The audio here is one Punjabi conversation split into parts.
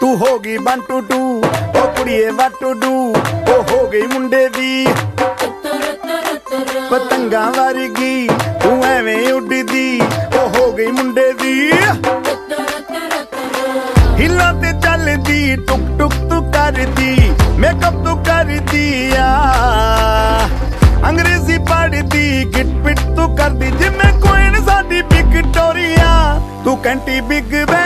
ਤੂੰ ਹੋ ਗਈ 1 ਟੂ 2 ਉਹ ਕੁੜੀਏ ਵਾਟ ਟੂ ਡੂ ਉਹ ਹੋ ਗਈ ਮੁੰਡੇ ਦੀ ਪਤੰਗਾਂ ਵਰਗੀ, ਤੂੰ ਐਵੇਂ ਉੱਡਦੀ, ਉਹ ਹੋ ਗਈ ਮੁੰਡੇ ਦੀ। ਹਿੱਲਾਂ ਤੇ ਚੱਲਦੀ, ਟੁਕ ਟੁਕ ਤੂੰ ਕਰਦੀ ਮੇਕਅਪ ਤੂੰ ਕਰਦੀ ਆ। ਅੰਗਰੇਜ਼ੀ ਪੜਦੀ ਗਿਟ ਪਿਟ ਤੂੰ ਕਰਦੀ, ਜਿਵੇਂ ਕੋਇਨ ਸਾਡੀ ਵਿਕਟੋਰੀਆ ਤੂੰ ਕੰਟੀ ਬਿਗ ਬੈਨ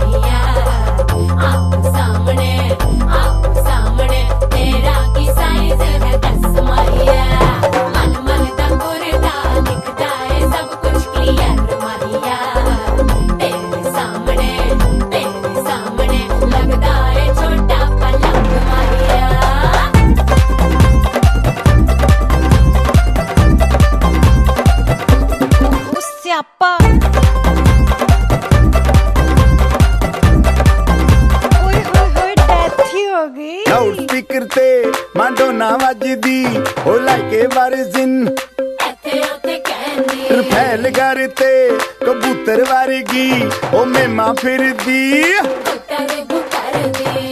yeah. ਮਾਂਡੋਨਾ ਵੱਜਦੀ ਉਹ ਲਾਈਕੇ ਵਰਜ਼ਿਨ। ਇੱਥੇ ਉੱਥੇ ਕਹਿੰਦੀ ਰਫੈਲ ਘਰ ਤੇ ਕਬੂਤਰ ਵਰਗੀ ਉਹ ਮੇਮਾ ਫਿਰਦੀ। ਬੁਕਰਦੀ ਸ਼ੇਡ ਦਾ ਰੰਗ